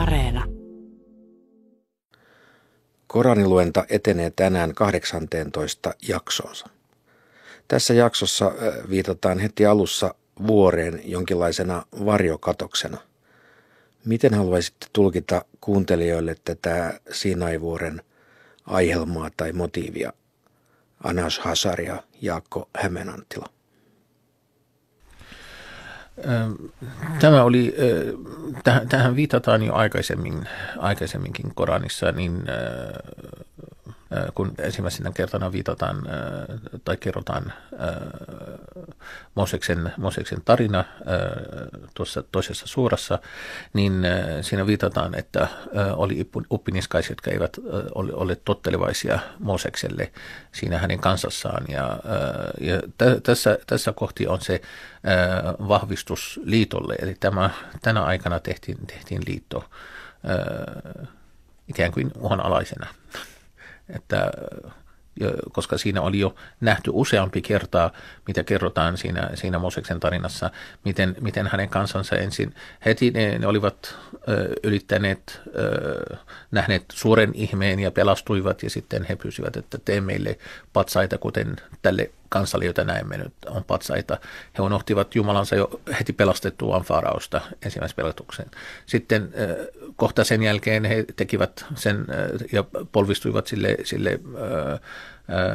Areena. Koraniluenta etenee tänään 18 jaksonsa. Tässä jaksossa viitataan heti alussa vuoreen jonkinlaisena varjokatoksena. Miten haluaisitte tulkita kuuntelijoille tätä Sinai-vuoren aihelmaa tai motiivia? Anas Hasar ja Jaakko Hämeenanttila. Tämä oli, tähän viitataan jo aikaisemmin, aikaisemminkin Koranissa, niin kun ensimmäisenä kertana viitataan tai kerrotaan Moseksen, Moseksen tarina tuossa toisessa suurassa, niin siinä viitataan, että oli uppiniskaiset, jotka eivät ole tottelevaisia Mosekselle siinä hänen kansassaan. Ja, ja tässä, tässä kohti on se vahvistus liitolle, eli tämä, tänä aikana tehtiin, tehtiin liitto ikään kuin uhanalaisena että koska siinä oli jo nähty useampi kertaa, mitä kerrotaan siinä, siinä Moseksen tarinassa, miten, miten hänen kansansa ensin, heti ne, ne olivat ö, ylittäneet, ö, nähneet suuren ihmeen ja pelastuivat ja sitten he pyysivät, että tee meille patsaita, kuten tälle kansalle, jota näemme nyt, on patsaita. He unohtivat Jumalansa jo heti pelastettuaan Faraosta ensimmäisen pelatuksen. Sitten kohta sen jälkeen he tekivät sen ja polvistuivat sille, sille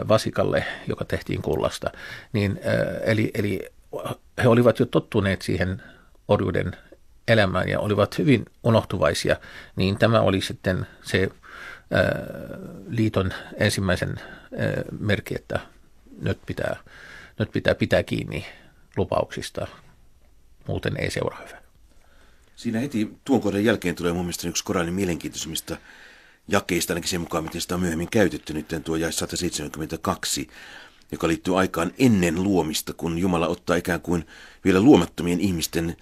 vasikalle, joka tehtiin kullasta. Niin, eli, eli he olivat jo tottuneet siihen orjuuden elämään ja olivat hyvin unohtuvaisia, niin tämä oli sitten se liiton ensimmäisen merkki, että nyt pitää, nyt pitää pitää kiinni lupauksista, muuten ei seuraa hyvää. Siinä heti tuon kohdan jälkeen tulee mun mielestä yksi Koranin mielenkiintoisimmista jakeista, ainakin sen mukaan, miten sitä on myöhemmin käytetty, nyt tuo jae 172, joka liittyy aikaan ennen luomista, kun Jumala ottaa ikään kuin vielä luomattomien ihmisten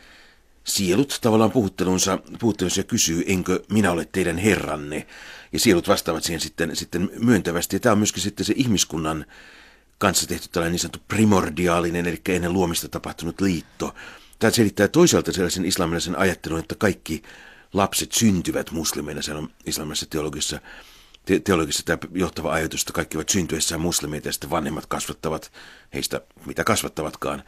sielut tavallaan puhuttelunsa, puhuttelunsa ja kysyy, enkö minä ole teidän herranne. Ja sielut vastaavat siihen sitten, sitten myöntävästi. Ja tämä on myöskin sitten se ihmiskunnan kanssa tehty tällainen niin sanottu primordiaalinen, eli ennen luomista tapahtunut liitto. Tämä selittää toisaalta sellaisen islamilaisen ajattelun, että kaikki lapset syntyvät muslimeina, se on islamilaisessa teologiassa, te- teologiassa tämä johtava ajatus, että kaikki ovat syntyessään muslimeita ja sitten vanhemmat kasvattavat heistä mitä kasvattavatkaan.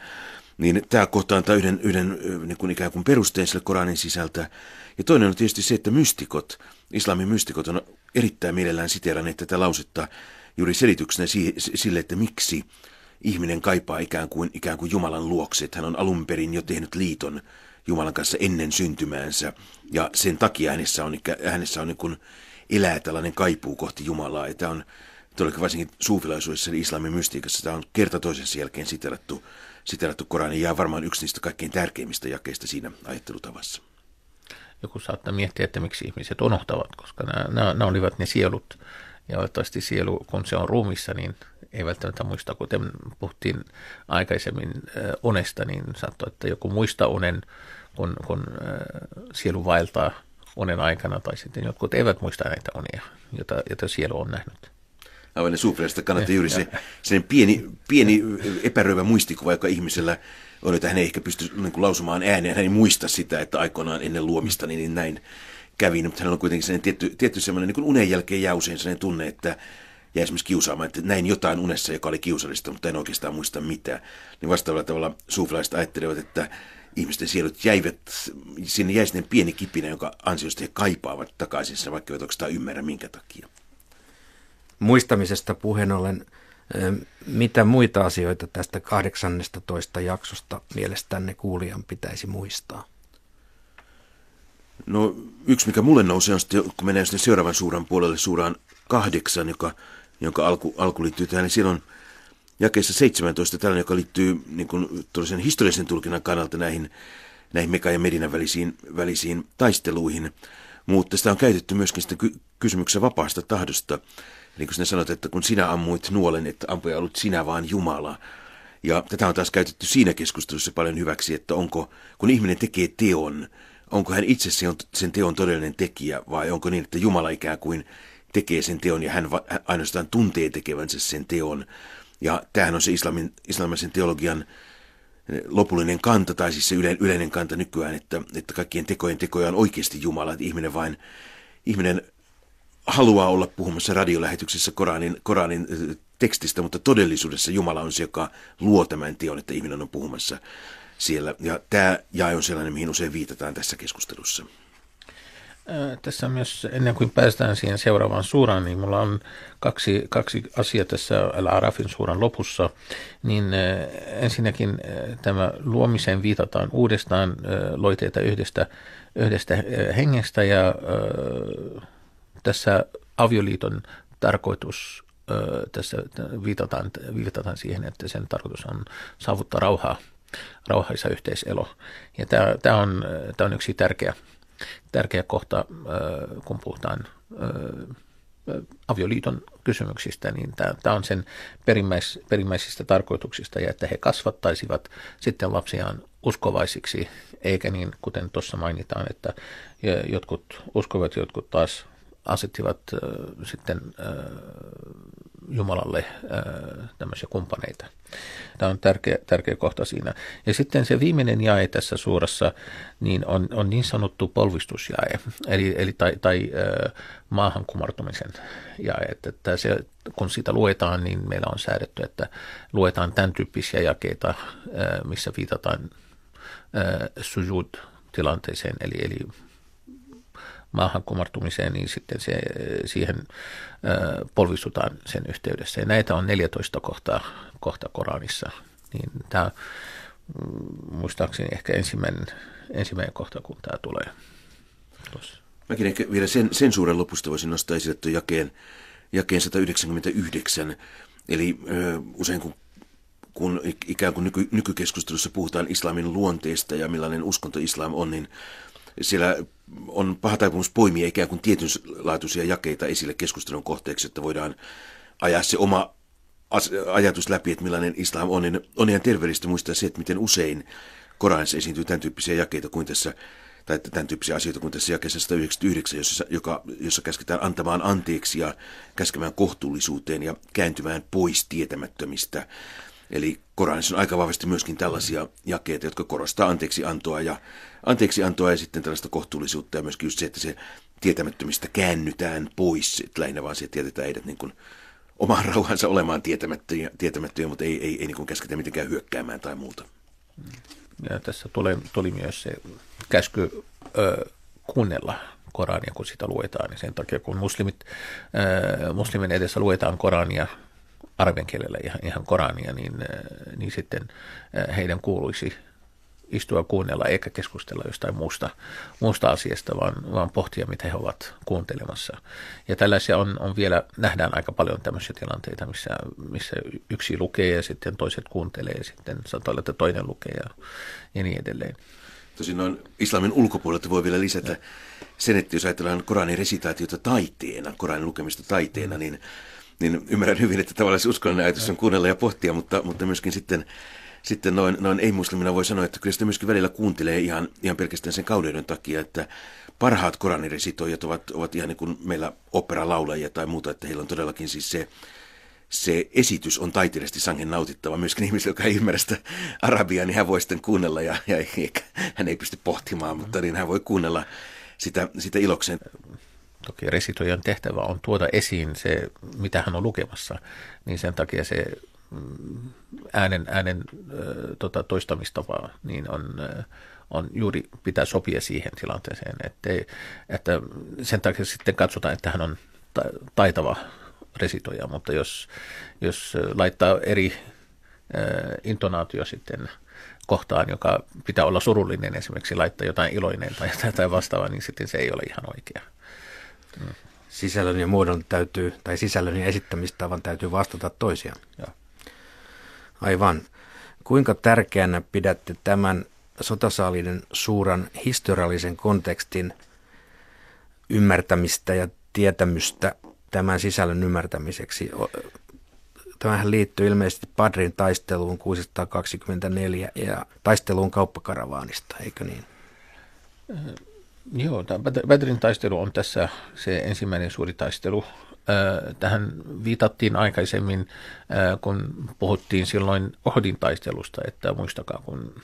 Niin tämä kohta antaa yhden, yhden niin kuin ikään kuin perusteen sille Koranin sisältä. Ja toinen on tietysti se, että mystikot, islamin mystikot on erittäin mielellään siteeranneet tätä lausetta juuri selityksenä sille, että miksi ihminen kaipaa ikään kuin, ikään kuin Jumalan luokse, että hän on alun perin jo tehnyt liiton Jumalan kanssa ennen syntymäänsä, ja sen takia hänessä on, hänessä on niin kuin elää tällainen kaipuu kohti Jumalaa, ja tämä on todellakin varsinkin suufilaisuudessa eli islamin mystiikassa, tämä on kerta toisensa jälkeen siterattu, siterattu Koranin, ja varmaan yksi niistä kaikkein tärkeimmistä jakeista siinä ajattelutavassa. Joku saattaa miettiä, että miksi ihmiset unohtavat, koska nämä, nämä olivat ne sielut, ja olettavasti sielu, kun se on ruumissa, niin ei välttämättä muista, kuten puhuttiin aikaisemmin unesta, niin saattoi, että joku muista unen, kun, kun sielu vaeltaa unen aikana, tai sitten jotkut eivät muista näitä unia, joita, joita sielu on nähnyt. Aivan ne suufilasta kannattaa juuri se sen pieni, pieni epäröivä muistikuva, joka ihmisellä on, että hän ei ehkä pysty niin kuin, lausumaan ääneen, hän ei muista sitä, että aikoinaan ennen luomista niin, niin näin kävi, mutta hänellä on kuitenkin sellainen tietty, tietty sellainen niin unen jälkeen jää usein sellainen tunne, että ja esimerkiksi kiusaamaan, että näin jotain unessa, joka oli kiusallista, mutta en oikeastaan muista mitään. Niin vastaavalla tavalla suufilaiset ajattelevat, että ihmisten sielut jäivät, sinne jäi sinne pieni kipinä, jonka ansiosta he kaipaavat takaisin sen, vaikka eivät oikeastaan ymmärrä minkä takia. Muistamisesta puheen ollen, mitä muita asioita tästä 18 jaksosta mielestänne kuulijan pitäisi muistaa? No yksi, mikä mulle nousee, on sitten, kun mennään sitten seuraavan suuran puolelle, suuraan kahdeksan, joka, jonka alku, alku liittyy tähän, niin siellä on jakeessa 17 tällainen, joka liittyy niin kuin, historiallisen tulkinnan kannalta näihin, näihin Meka ja Medinan välisiin, välisiin taisteluihin. Mutta sitä on käytetty myöskin sitä ky- kysymyksen vapaasta tahdosta. Eli kun sinä sanot, että kun sinä ammuit nuolen, että ampuja ollut sinä vaan Jumala. Ja tätä on taas käytetty siinä keskustelussa paljon hyväksi, että onko, kun ihminen tekee teon, onko hän itse sen teon todellinen tekijä vai onko niin, että Jumala ikään kuin tekee sen teon ja hän ainoastaan tuntee tekevänsä sen teon. Ja tämähän on se islamin, islamisen teologian lopullinen kanta, tai siis se yle, yleinen kanta nykyään, että, että kaikkien tekojen tekoja on oikeasti Jumala, että ihminen vain, ihminen haluaa olla puhumassa radiolähetyksessä Koranin, Koranin tekstistä, mutta todellisuudessa Jumala on se, joka luo tämän teon, että ihminen on puhumassa siellä. Ja tämä jae on sellainen, mihin usein viitataan tässä keskustelussa. Tässä myös, ennen kuin päästään siihen seuraavaan suuraan, niin mulla on kaksi, kaksi asiaa tässä Al-Arafin suuran lopussa. Niin ensinnäkin tämä luomiseen viitataan uudestaan loiteita yhdestä, yhdestä hengestä ja tässä avioliiton tarkoitus tässä viitataan, viitataan siihen, että sen tarkoitus on saavuttaa rauhaa, rauhaisa yhteiselo. Ja tämä, tämä, on, tämä on yksi tärkeä, tärkeä kohta, kun puhutaan avioliiton kysymyksistä, niin tämä, tämä on sen perimmäis, perimmäisistä tarkoituksista ja että he kasvattaisivat sitten lapsiaan uskovaisiksi, eikä niin, kuten tuossa mainitaan, että jotkut uskovat, jotkut taas asettivat sitten Jumalalle tämmöisiä kumppaneita. Tämä on tärkeä, tärkeä kohta siinä. Ja sitten se viimeinen jae tässä suurassa niin on, on niin sanottu polvistusjae, eli, eli tai, tai maahan kumartumisen jae. Että, että se, kun sitä luetaan, niin meillä on säädetty, että luetaan tämän tyyppisiä jakeita, missä viitataan sujud tilanteeseen, eli, eli maahan kumartumiseen, niin sitten se, siihen polvistutaan sen yhteydessä. Ja näitä on 14 kohtaa, kohta Koranissa. Niin tämä mm, muistaakseni ehkä ensimmäinen, ensimmäinen kohta, kun tämä tulee tuossa. Mäkin ehkä vielä sen, sen suuren lopusta voisin nostaa esille tuon jakeen, jakeen 199. Eli ö, usein kun kun ikään kuin nyky, nykykeskustelussa puhutaan islamin luonteesta ja millainen uskonto islam on, niin siellä on paha taipumus poimia ikään kuin tietynlaatuisia jakeita esille keskustelun kohteeksi, että voidaan ajaa se oma ajatus läpi, että millainen islam on, niin on ihan terveellistä muistaa se, että miten usein Koranissa esiintyy tämän tyyppisiä jakeita kuin tässä, tai tämän tyyppisiä asioita kuin tässä jakeessa 199, jossa, joka, jossa käsketään antamaan anteeksi ja käskemään kohtuullisuuteen ja kääntymään pois tietämättömistä Eli Koranissa on aika vahvasti myöskin tällaisia jakeita, jotka korostaa anteeksi antoa ja, anteeksi antoa ja sitten tällaista kohtuullisuutta ja myöskin just se, että se tietämättömistä käännytään pois. Että lähinnä vaan se, että jätetään heidät niin kuin omaan rauhansa olemaan tietämättömiä, tietämättömiä mutta ei, ei, ei niin kuin käsketä mitenkään hyökkäämään tai muuta. Ja tässä tuli, tuli myös se käsky ö, kuunnella Korania, kun sitä luetaan. Niin sen takia, kun muslimit, ö, muslimin edessä luetaan Korania, arabian kielellä ihan, ihan Korania, niin, äh, niin sitten äh, heidän kuuluisi istua kuunnella eikä keskustella jostain muusta, muusta asiasta, vaan, vaan pohtia, mitä he ovat kuuntelemassa. Ja tällaisia on, on vielä, nähdään aika paljon tämmöisiä tilanteita, missä, missä yksi lukee ja sitten toiset kuuntelee ja sitten saattaa olla, että toinen lukee ja, ja niin edelleen. Tosin noin islamin ulkopuolelta voi vielä lisätä ja. sen, että jos ajatellaan Koranin resitaatiota taiteena, Koranin lukemista taiteena, mm. niin niin ymmärrän hyvin, että tavallaan se uskonnollinen ajatus on kuunnella ja pohtia, mutta, mutta myöskin sitten, sitten noin, noin ei-muslimina voi sanoa, että kyllä sitä myöskin välillä kuuntelee ihan, ihan pelkästään sen kauneuden takia, että parhaat koraniresitoijat ovat, ovat ihan niin kuin meillä operalaulajia tai muuta, että heillä on todellakin siis se, se esitys on taiteellisesti sangen nautittava. Myöskin ihmisille, joka ei ymmärrä sitä arabiaa, niin hän voi sitten kuunnella ja, ja hän ei pysty pohtimaan, mutta niin hän voi kuunnella sitä, sitä ilokseen. Toki resitoijan tehtävä on tuoda esiin se, mitä hän on lukemassa, niin sen takia se mm, äänen, äänen tota, toistamistapa niin on, on juuri pitää sopia siihen tilanteeseen, ettei, että sen takia sitten katsotaan, että hän on taitava resitoija, mutta jos, jos laittaa eri intonaatio sitten kohtaan, joka pitää olla surullinen, esimerkiksi laittaa jotain iloinen tai jotain vastaavaa, niin sitten se ei ole ihan oikea sisällön ja muodon täytyy, tai sisällön ja esittämistavan täytyy vastata toisiaan. Ja. Aivan. Kuinka tärkeänä pidätte tämän sotasaalinen suuran historiallisen kontekstin ymmärtämistä ja tietämystä tämän sisällön ymmärtämiseksi? Tämähän liittyy ilmeisesti Padrin taisteluun 624 ja taisteluun kauppakaravaanista, eikö niin? Joo, tämä Badrin taistelu on tässä se ensimmäinen suuri taistelu. Tähän viitattiin aikaisemmin, kun puhuttiin silloin Ohdin taistelusta, että muistakaa, kun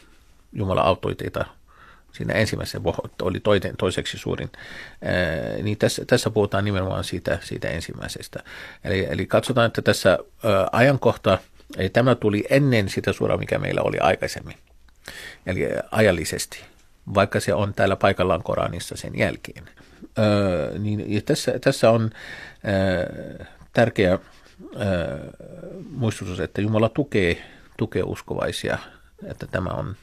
Jumala auttoi teitä siinä ensimmäisessä oli toinen, toiseksi suurin, niin tässä, tässä puhutaan nimenomaan siitä, siitä ensimmäisestä. Eli, eli katsotaan, että tässä ajankohta, eli tämä tuli ennen sitä suuraa, mikä meillä oli aikaisemmin, eli ajallisesti, vaikka se on täällä paikallaan Koranissa sen jälkeen. Öö, niin, ja tässä, tässä on öö, tärkeä öö, muistutus, että Jumala tukee, tukee uskovaisia, että tämä on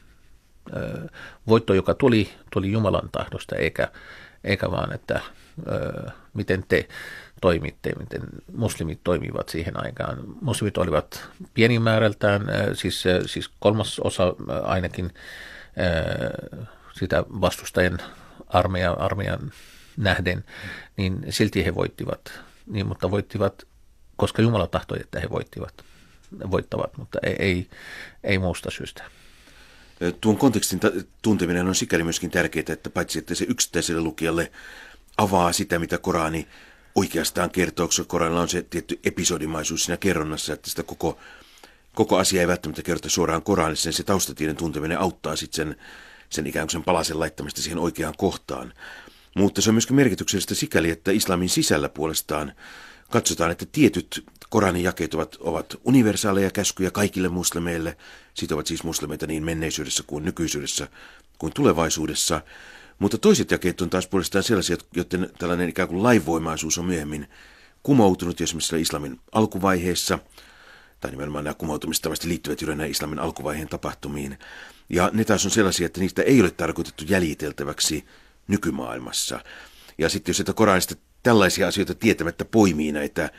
voitto, joka tuli, tuli Jumalan tahdosta, eikä, eikä vaan, että miten te toimitte, miten muslimit toimivat siihen aikaan. Muslimit olivat pienimäärältään, siis, siis kolmas osa ainakin sitä vastustajan armeijan, armeijan nähden, niin silti he voittivat. Niin, mutta voittivat, koska Jumala tahtoi, että he voittivat, voittavat, mutta ei, ei, ei muusta syystä. Tuon kontekstin tunteminen on sikäli myöskin tärkeää, että paitsi että se yksittäiselle lukijalle avaa sitä, mitä Korani oikeastaan kertoo, koska Koranilla on se tietty episodimaisuus siinä kerronnassa, että sitä koko, koko asia ei välttämättä kerrota suoraan Koranissa, niin se taustatieden tunteminen auttaa sitten sen, sen ikään kuin sen palasen laittamista siihen oikeaan kohtaan. Mutta se on myöskin merkityksellistä sikäli, että islamin sisällä puolestaan katsotaan, että tietyt Koranin jakeet ovat, ovat universaaleja käskyjä kaikille muslimeille, sitovat siis muslimeita niin menneisyydessä kuin nykyisyydessä kuin tulevaisuudessa. Mutta toiset jakeet on taas puolestaan sellaisia, joiden tällainen ikään kuin laivoimaisuus on myöhemmin kumoutunut esimerkiksi islamin alkuvaiheessa, tai nimenomaan nämä kumoutumistavasti liittyvät juuri islamin alkuvaiheen tapahtumiin. Ja ne taas on sellaisia, että niistä ei ole tarkoitettu jäljiteltäväksi nykymaailmassa. Ja sitten jos sitä Koranista tällaisia asioita tietämättä poimii näitä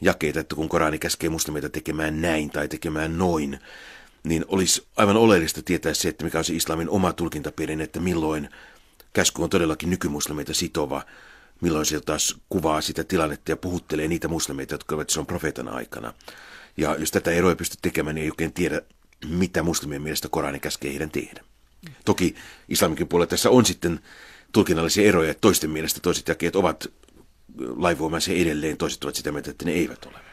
jakeita, että kun Korani käskee muslimeita tekemään näin tai tekemään noin, niin olisi aivan oleellista tietää se, että mikä on se islamin oma tulkintaperin, että milloin käsky on todellakin nykymuslimeita sitova, milloin se taas kuvaa sitä tilannetta ja puhuttelee niitä muslimeita, jotka ovat silloin profeetan aikana. Ja jos tätä eroa ei pysty tekemään, niin ei oikein tiedä, mitä muslimien mielestä Korani käskee heidän tehdä. Toki islamikin puolella tässä on sitten tulkinnallisia eroja, että toisten mielestä toiset jakeet ovat laivoimaisia edelleen, toiset ovat sitä mieltä, että ne eivät ole.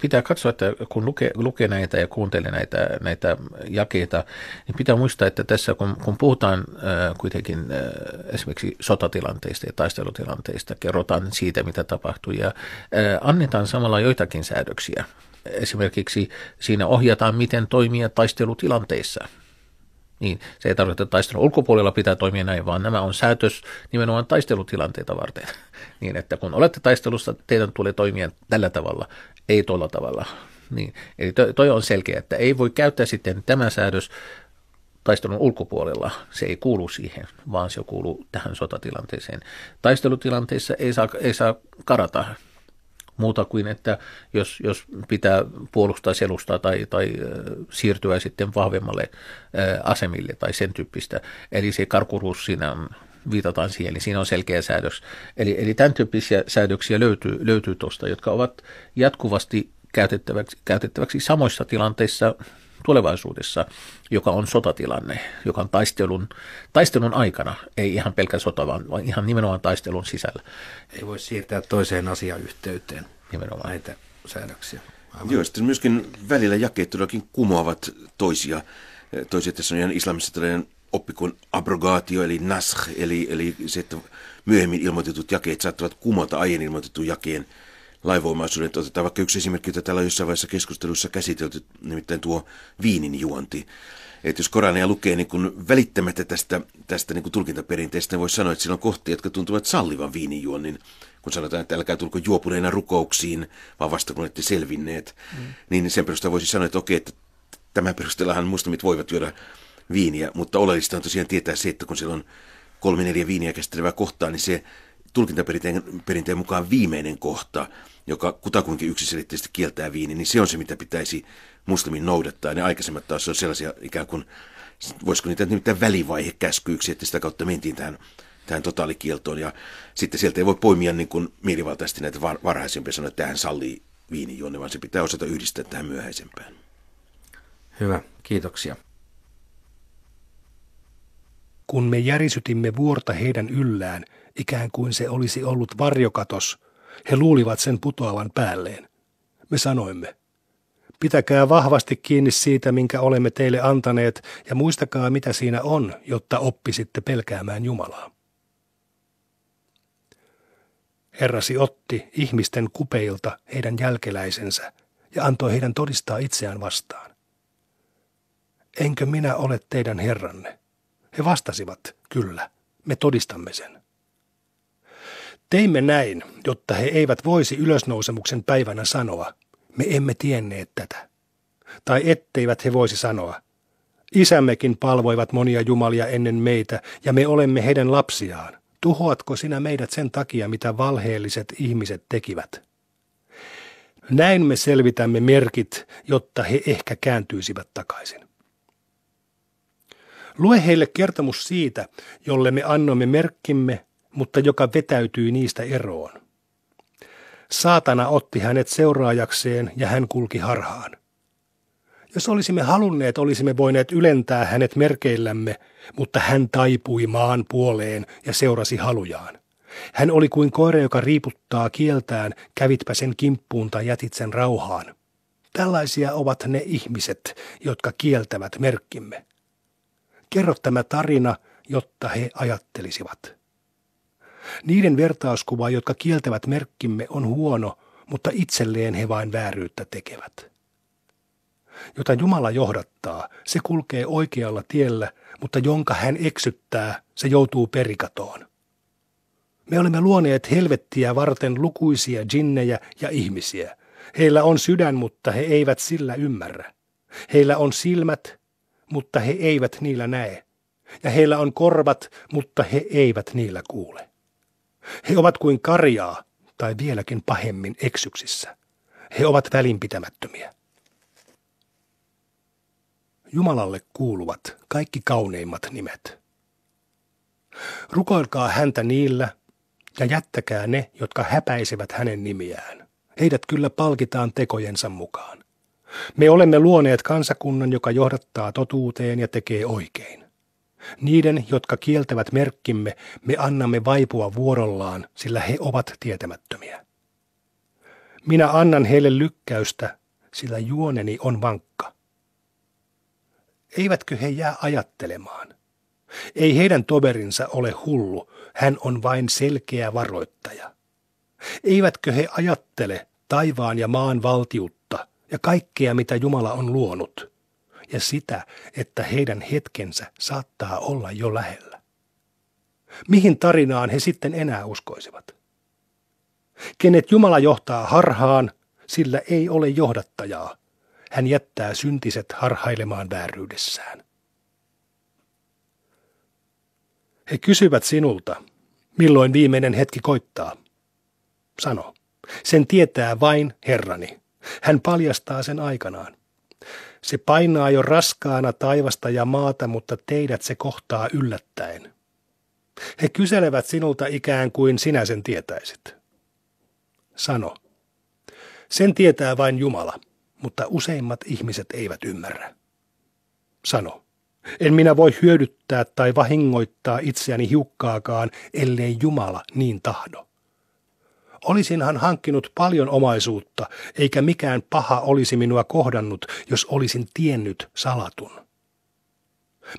Pitää katsoa, että kun lukee, lukee näitä ja kuuntelee näitä, näitä jakeita, niin pitää muistaa, että tässä kun, kun puhutaan äh, kuitenkin äh, esimerkiksi sotatilanteista ja taistelutilanteista, kerrotaan siitä, mitä tapahtuu ja äh, annetaan samalla joitakin säädöksiä. Esimerkiksi siinä ohjataan, miten toimia taistelutilanteissa – niin se ei tarkoita, että taistelun ulkopuolella pitää toimia näin, vaan nämä on säätös nimenomaan taistelutilanteita varten. niin, että kun olette taistelussa, teidän tulee toimia tällä tavalla, ei tuolla tavalla. Niin, eli toi on selkeä, että ei voi käyttää sitten tämä säädös taistelun ulkopuolella. Se ei kuulu siihen, vaan se kuuluu tähän sotatilanteeseen. Taistelutilanteissa ei saa, ei saa karata muuta kuin, että jos, jos pitää puolustaa selustaa tai, tai siirtyä sitten vahvemmalle asemille tai sen tyyppistä. Eli se karkuruus siinä on, viitataan siihen, eli siinä on selkeä säädös. Eli, eli tämän tyyppisiä säädöksiä löytyy, löytyy tuosta, jotka ovat jatkuvasti käytettäväksi, käytettäväksi samoissa tilanteissa tulevaisuudessa, joka on sotatilanne, joka on taistelun, taistelun aikana, ei ihan pelkän sota, vaan, vaan ihan nimenomaan taistelun sisällä. Ei voi siirtää toiseen asiayhteyteen nimenomaan näitä säädöksiä. Aivan. Joo, sitten myöskin välillä jakeet todellakin kumoavat toisia. Toisia tässä on ihan islamissa tällainen oppi kuin abrogaatio, eli nash, eli, eli se, että myöhemmin ilmoitetut jakeet saattavat kumota aiemmin ilmoitetun jakeen laivoimaisuuden. Otetaan vaikka yksi esimerkki, jota täällä on jossain vaiheessa keskustelussa käsitelty, nimittäin tuo viinin juonti. Että jos Korania lukee niin kun välittämättä tästä, tästä niin kun tulkintaperinteestä, niin voisi sanoa, että siinä on kohtia, jotka tuntuvat sallivan viininjuonnin. Kun sanotaan, että älkää tulko juopuneina rukouksiin, vaan vasta kun olette selvinneet. Mm. Niin sen perusteella voisi sanoa, että okei, että tämän perusteellahan muslimit voivat juoda viiniä, mutta oleellista on tosiaan tietää se, että kun siellä on kolme neljä viiniä käsittelevää kohtaa, niin se tulkintaperinteen perinteen mukaan viimeinen kohta, joka kutakuinkin yksiselitteisesti kieltää viini, niin se on se, mitä pitäisi muslimin noudattaa. Ne aikaisemmat taas on sellaisia ikään kuin, voisiko niitä nimittäin välivaihekäskyyksiä, että sitä kautta mentiin tähän, tähän totaalikieltoon. Ja sitten sieltä ei voi poimia niin kuin mielivaltaisesti näitä var- varhaisempia sanoa, että tähän sallii viinijuonne, vaan se pitää osata yhdistää tähän myöhäisempään. Hyvä, kiitoksia. Kun me järisytimme vuorta heidän yllään, ikään kuin se olisi ollut varjokatos, he luulivat sen putoavan päälleen. Me sanoimme, pitäkää vahvasti kiinni siitä, minkä olemme teille antaneet, ja muistakaa, mitä siinä on, jotta oppisitte pelkäämään Jumalaa. Herrasi otti ihmisten kupeilta heidän jälkeläisensä ja antoi heidän todistaa itseään vastaan. Enkö minä ole teidän herranne? He vastasivat, kyllä, me todistamme sen. Teimme näin, jotta he eivät voisi ylösnousemuksen päivänä sanoa, me emme tienneet tätä. Tai etteivät he voisi sanoa, isämmekin palvoivat monia jumalia ennen meitä ja me olemme heidän lapsiaan. Tuhoatko sinä meidät sen takia, mitä valheelliset ihmiset tekivät? Näin me selvitämme merkit, jotta he ehkä kääntyisivät takaisin. Lue heille kertomus siitä, jolle me annoimme merkkimme, mutta joka vetäytyi niistä eroon. Saatana otti hänet seuraajakseen ja hän kulki harhaan. Jos olisimme halunneet, olisimme voineet ylentää hänet merkeillämme, mutta hän taipui maan puoleen ja seurasi halujaan. Hän oli kuin koira, joka riiputtaa kieltään, kävitpä sen kimppuun tai jätit sen rauhaan. Tällaisia ovat ne ihmiset, jotka kieltävät merkkimme. Kerro tämä tarina, jotta he ajattelisivat. Niiden vertauskuva, jotka kieltävät merkkimme, on huono, mutta itselleen he vain vääryyttä tekevät. Jota Jumala johdattaa, se kulkee oikealla tiellä, mutta jonka hän eksyttää, se joutuu perikatoon. Me olemme luoneet helvettiä varten lukuisia jinnejä ja ihmisiä. Heillä on sydän, mutta he eivät sillä ymmärrä. Heillä on silmät, mutta he eivät niillä näe. Ja heillä on korvat, mutta he eivät niillä kuule. He ovat kuin karjaa, tai vieläkin pahemmin eksyksissä. He ovat välinpitämättömiä. Jumalalle kuuluvat kaikki kauneimmat nimet. Rukoilkaa häntä niillä ja jättäkää ne, jotka häpäisevät hänen nimiään. Heidät kyllä palkitaan tekojensa mukaan. Me olemme luoneet kansakunnan, joka johdattaa totuuteen ja tekee oikein. Niiden, jotka kieltävät merkkimme, me annamme vaipua vuorollaan, sillä he ovat tietämättömiä. Minä annan heille lykkäystä, sillä juoneni on vankka. Eivätkö he jää ajattelemaan? Ei heidän toverinsa ole hullu, hän on vain selkeä varoittaja. Eivätkö he ajattele taivaan ja maan valtiutta ja kaikkea, mitä Jumala on luonut – ja sitä, että heidän hetkensä saattaa olla jo lähellä. Mihin tarinaan he sitten enää uskoisivat? Kenet Jumala johtaa harhaan, sillä ei ole johdattajaa. Hän jättää syntiset harhailemaan vääryydessään. He kysyvät sinulta, milloin viimeinen hetki koittaa. Sano, sen tietää vain Herrani. Hän paljastaa sen aikanaan. Se painaa jo raskaana taivasta ja maata, mutta teidät se kohtaa yllättäen. He kyselevät sinulta ikään kuin sinä sen tietäisit. Sano. Sen tietää vain Jumala, mutta useimmat ihmiset eivät ymmärrä. Sano. En minä voi hyödyttää tai vahingoittaa itseäni hiukkaakaan, ellei Jumala niin tahdo. Olisinhan hankkinut paljon omaisuutta, eikä mikään paha olisi minua kohdannut, jos olisin tiennyt salatun.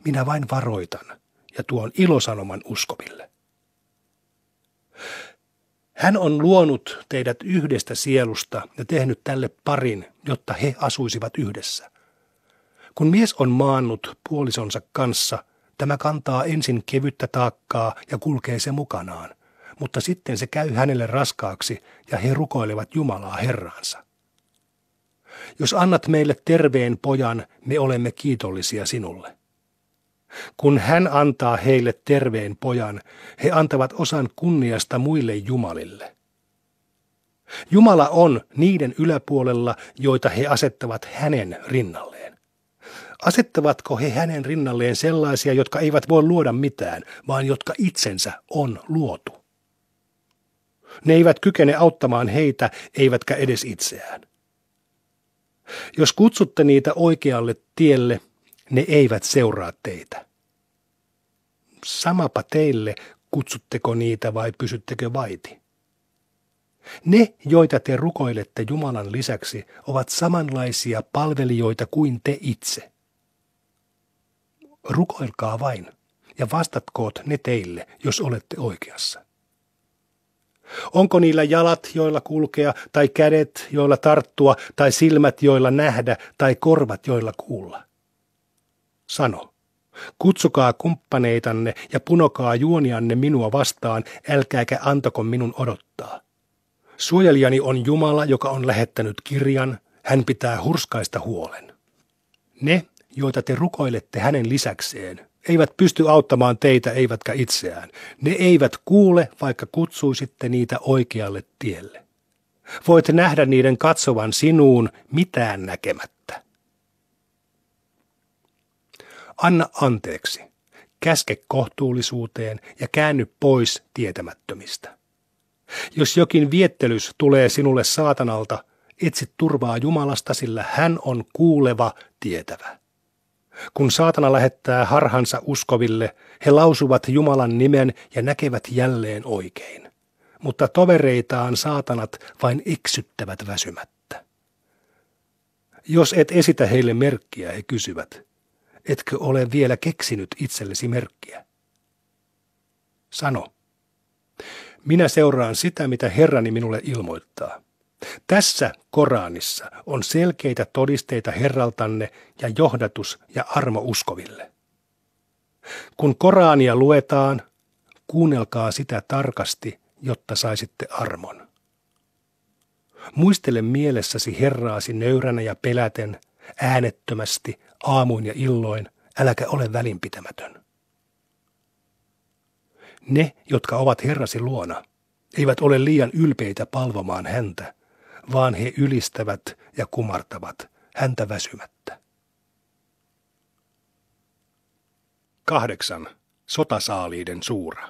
Minä vain varoitan ja tuon ilosanoman uskoville. Hän on luonut teidät yhdestä sielusta ja tehnyt tälle parin, jotta he asuisivat yhdessä. Kun mies on maannut puolisonsa kanssa, tämä kantaa ensin kevyttä taakkaa ja kulkee se mukanaan – mutta sitten se käy hänelle raskaaksi ja he rukoilevat Jumalaa Herraansa. Jos annat meille terveen pojan, me olemme kiitollisia sinulle. Kun hän antaa heille terveen pojan, he antavat osan kunniasta muille jumalille. Jumala on niiden yläpuolella, joita he asettavat hänen rinnalleen. Asettavatko he hänen rinnalleen sellaisia, jotka eivät voi luoda mitään, vaan jotka itsensä on luotu? Ne eivät kykene auttamaan heitä, eivätkä edes itseään. Jos kutsutte niitä oikealle tielle, ne eivät seuraa teitä. samapa teille, kutsutteko niitä vai pysyttekö vaiti. Ne, joita te rukoilette Jumalan lisäksi, ovat samanlaisia palvelijoita kuin te itse. Rukoilkaa vain ja vastatkoot ne teille, jos olette oikeassa. Onko niillä jalat, joilla kulkea, tai kädet, joilla tarttua, tai silmät, joilla nähdä, tai korvat, joilla kuulla? Sano. Kutsukaa kumppaneitanne ja punokaa juonianne minua vastaan, älkääkä antako minun odottaa. Suojelijani on Jumala, joka on lähettänyt kirjan, hän pitää hurskaista huolen. Ne, joita te rukoilette hänen lisäkseen, eivät pysty auttamaan teitä eivätkä itseään. Ne eivät kuule, vaikka kutsuisitte niitä oikealle tielle. Voit nähdä niiden katsovan sinuun mitään näkemättä. Anna anteeksi, käske kohtuullisuuteen ja käänny pois tietämättömistä. Jos jokin viettelys tulee sinulle saatanalta, etsi turvaa Jumalasta, sillä hän on kuuleva, tietävä. Kun saatana lähettää harhansa uskoville, he lausuvat Jumalan nimen ja näkevät jälleen oikein. Mutta tovereitaan saatanat vain eksyttävät väsymättä. Jos et esitä heille merkkiä, he kysyvät, etkö ole vielä keksinyt itsellesi merkkiä? Sano, minä seuraan sitä, mitä Herrani minulle ilmoittaa. Tässä Koranissa on selkeitä todisteita Herraltanne ja johdatus ja armo uskoville. Kun Korania luetaan, kuunnelkaa sitä tarkasti, jotta saisitte armon. Muistele mielessäsi Herraasi nöyränä ja peläten, äänettömästi, aamuin ja illoin, äläkä ole välinpitämätön. Ne, jotka ovat Herrasi luona, eivät ole liian ylpeitä palvomaan häntä, vaan he ylistävät ja kumartavat häntä väsymättä. Kahdeksan. Sotasaaliiden suura.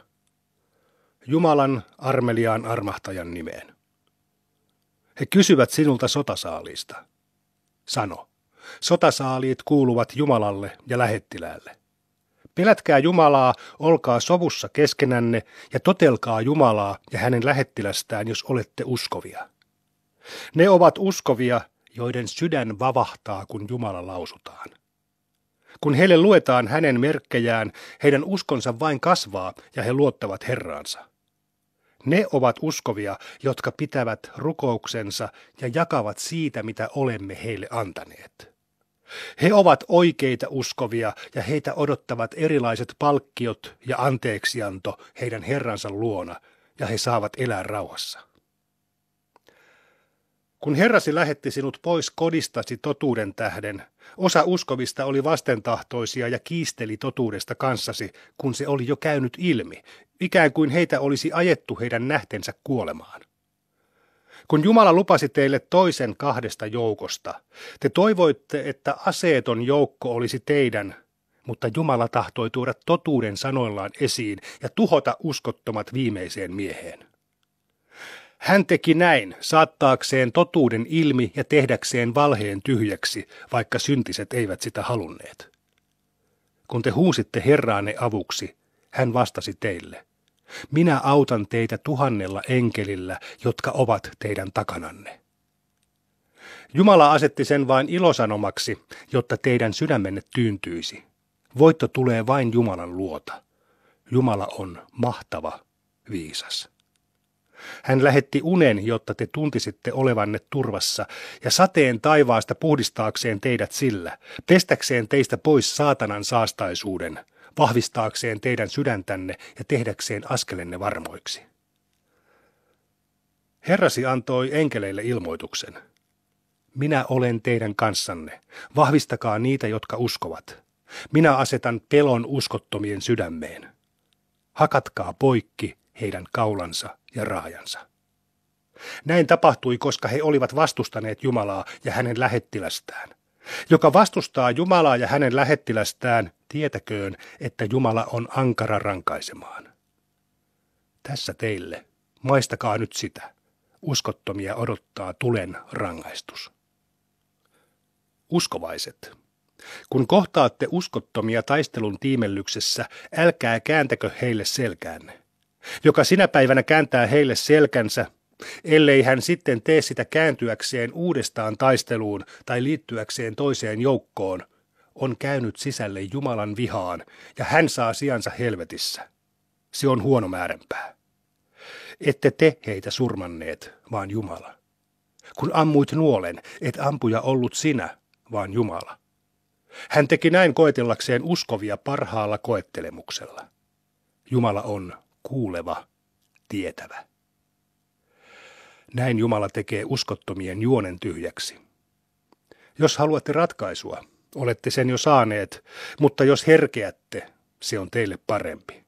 Jumalan armeliaan armahtajan nimeen. He kysyvät sinulta sotasaaliista. Sano, sotasaaliit kuuluvat Jumalalle ja lähettiläälle. Pelätkää Jumalaa, olkaa sovussa keskenänne ja totelkaa Jumalaa ja hänen lähettilästään, jos olette uskovia. Ne ovat uskovia, joiden sydän vavahtaa, kun Jumala lausutaan. Kun heille luetaan hänen merkkejään, heidän uskonsa vain kasvaa ja he luottavat Herraansa. Ne ovat uskovia, jotka pitävät rukouksensa ja jakavat siitä, mitä olemme heille antaneet. He ovat oikeita uskovia ja heitä odottavat erilaiset palkkiot ja anteeksianto heidän Herransa luona, ja he saavat elää rauhassa. Kun Herrasi lähetti sinut pois kodistasi totuuden tähden, osa uskovista oli vastentahtoisia ja kiisteli totuudesta kanssasi, kun se oli jo käynyt ilmi, ikään kuin heitä olisi ajettu heidän nähtensä kuolemaan. Kun Jumala lupasi teille toisen kahdesta joukosta, te toivoitte, että aseeton joukko olisi teidän, mutta Jumala tahtoi tuoda totuuden sanoillaan esiin ja tuhota uskottomat viimeiseen mieheen. Hän teki näin, saattaakseen totuuden ilmi ja tehdäkseen valheen tyhjäksi, vaikka syntiset eivät sitä halunneet. Kun te huusitte Herraanne avuksi, hän vastasi teille, minä autan teitä tuhannella enkelillä, jotka ovat teidän takananne. Jumala asetti sen vain ilosanomaksi, jotta teidän sydämenne tyyntyisi. Voitto tulee vain Jumalan luota. Jumala on mahtava, viisas. Hän lähetti unen, jotta te tuntisitte olevanne turvassa, ja sateen taivaasta puhdistaakseen teidät sillä, pestäkseen teistä pois saatanan saastaisuuden, vahvistaakseen teidän sydäntänne ja tehdäkseen askelenne varmoiksi. Herrasi antoi enkeleille ilmoituksen. Minä olen teidän kanssanne. Vahvistakaa niitä, jotka uskovat. Minä asetan pelon uskottomien sydämeen. Hakatkaa poikki heidän kaulansa ja raajansa. Näin tapahtui, koska he olivat vastustaneet Jumalaa ja hänen lähettilästään. Joka vastustaa Jumalaa ja hänen lähettilästään, tietäköön, että Jumala on ankara rankaisemaan. Tässä teille, maistakaa nyt sitä. Uskottomia odottaa tulen rangaistus. Uskovaiset, Kun kohtaatte uskottomia taistelun tiimellyksessä, älkää kääntäkö heille selkäänne. Joka sinä päivänä kääntää heille selkänsä, ellei hän sitten tee sitä kääntyäkseen uudestaan taisteluun tai liittyäkseen toiseen joukkoon, on käynyt sisälle Jumalan vihaan ja hän saa sijansa helvetissä. Se on huono määränpää. Ette te heitä surmanneet, vaan Jumala. Kun ammuit nuolen, et ampuja ollut sinä, vaan Jumala. Hän teki näin koetellakseen uskovia parhaalla koettelemuksella. Jumala on kuuleva, tietävä. Näin Jumala tekee uskottomien juonen tyhjäksi. Jos haluatte ratkaisua, olette sen jo saaneet, mutta jos herkeätte, se on teille parempi.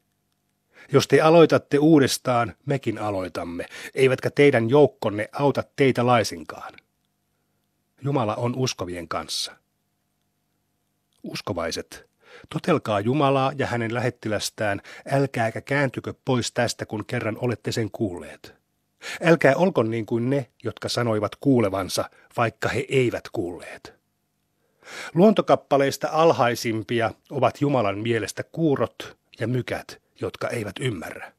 Jos te aloitatte uudestaan, mekin aloitamme, eivätkä teidän joukkonne auta teitä laisinkaan. Jumala on uskovien kanssa. Uskovaiset, totelkaa Jumalaa ja hänen lähettilästään, älkääkä kääntykö pois tästä, kun kerran olette sen kuulleet. Älkää olko niin kuin ne, jotka sanoivat kuulevansa, vaikka he eivät kuulleet. Luontokappaleista alhaisimpia ovat Jumalan mielestä kuurot ja mykät, jotka eivät ymmärrä.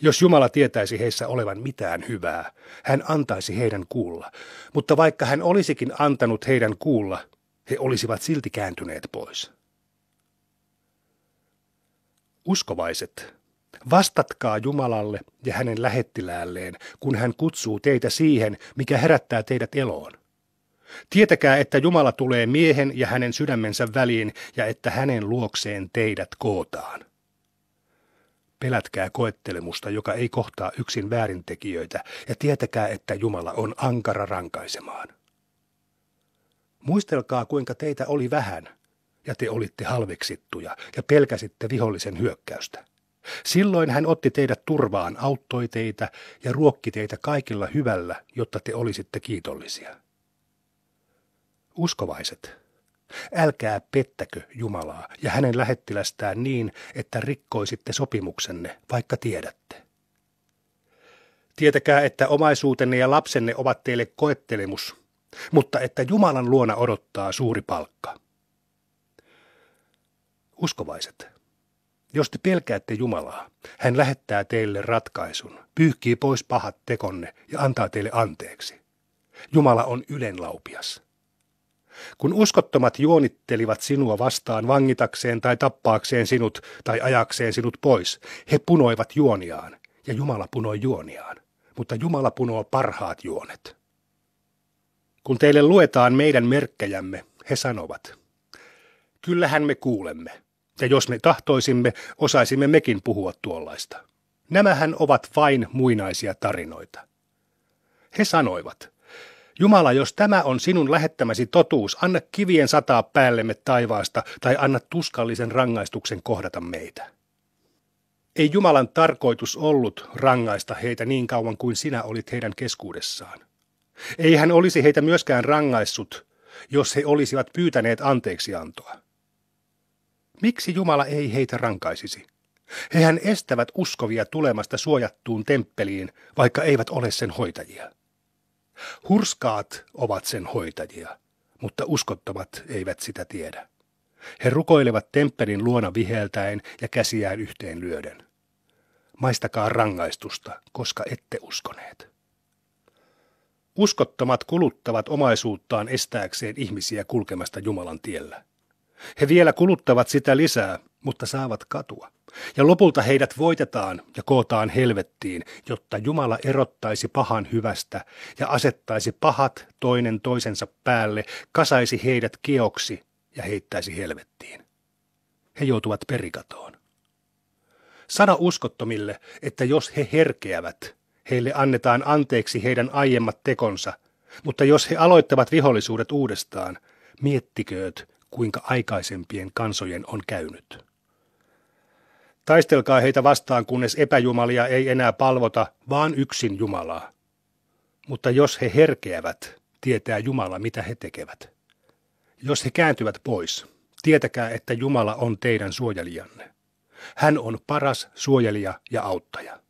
Jos Jumala tietäisi heissä olevan mitään hyvää, hän antaisi heidän kuulla, mutta vaikka hän olisikin antanut heidän kuulla, he olisivat silti kääntyneet pois. Uskovaiset, vastatkaa Jumalalle ja hänen lähettiläälleen, kun hän kutsuu teitä siihen, mikä herättää teidät eloon. Tietäkää, että Jumala tulee miehen ja hänen sydämensä väliin ja että hänen luokseen teidät kootaan. Pelätkää koettelemusta, joka ei kohtaa yksin väärintekijöitä, ja tietäkää, että Jumala on ankara rankaisemaan. Muistelkaa, kuinka teitä oli vähän, ja te olitte halveksittuja, ja pelkäsitte vihollisen hyökkäystä. Silloin hän otti teidät turvaan, auttoi teitä ja ruokki teitä kaikilla hyvällä, jotta te olisitte kiitollisia. Uskovaiset, älkää pettäkö Jumalaa ja hänen lähettilästään niin, että rikkoisitte sopimuksenne, vaikka tiedätte. Tietäkää, että omaisuutenne ja lapsenne ovat teille koettelemus, mutta että Jumalan luona odottaa suuri palkka. Uskovaiset, jos te pelkäätte Jumalaa, hän lähettää teille ratkaisun, pyyhkii pois pahat tekonne ja antaa teille anteeksi. Jumala on ylenlaupias. Kun uskottomat juonittelivat sinua vastaan vangitakseen tai tappaakseen sinut tai ajakseen sinut pois, he punoivat juoniaan, ja Jumala punoi juoniaan. Mutta Jumala punoo parhaat juonet. Kun teille luetaan meidän merkkejämme, he sanovat, kyllähän me kuulemme, ja jos me tahtoisimme, osaisimme mekin puhua tuollaista. Nämähän ovat vain muinaisia tarinoita. He sanoivat, Jumala, jos tämä on sinun lähettämäsi totuus, anna kivien sataa päällemme taivaasta tai anna tuskallisen rangaistuksen kohdata meitä. Ei Jumalan tarkoitus ollut rangaista heitä niin kauan kuin sinä olit heidän keskuudessaan. Ei hän olisi heitä myöskään rangaissut, jos he olisivat pyytäneet anteeksiantoa. Miksi Jumala ei heitä rankaisisi? Hehän estävät uskovia tulemasta suojattuun temppeliin, vaikka eivät ole sen hoitajia. Hurskaat ovat sen hoitajia, mutta uskottomat eivät sitä tiedä. He rukoilevat temppelin luona viheltäen ja käsiään yhteen lyöden. Maistakaa rangaistusta, koska ette uskoneet. Uskottomat kuluttavat omaisuuttaan estääkseen ihmisiä kulkemasta Jumalan tiellä. He vielä kuluttavat sitä lisää, mutta saavat katua. Ja lopulta heidät voitetaan ja kootaan helvettiin, jotta Jumala erottaisi pahan hyvästä ja asettaisi pahat toinen toisensa päälle, kasaisi heidät keoksi ja heittäisi helvettiin. He joutuvat perikatoon. Sana uskottomille, että jos he herkeävät, heille annetaan anteeksi heidän aiemmat tekonsa, mutta jos he aloittavat vihollisuudet uudestaan, miettikööt, kuinka aikaisempien kansojen on käynyt. Taistelkaa heitä vastaan, kunnes epäjumalia ei enää palvota, vaan yksin Jumalaa. Mutta jos he herkeävät, tietää Jumala, mitä he tekevät. Jos he kääntyvät pois, tietäkää, että Jumala on teidän suojelijanne. Hän on paras suojelija ja auttaja.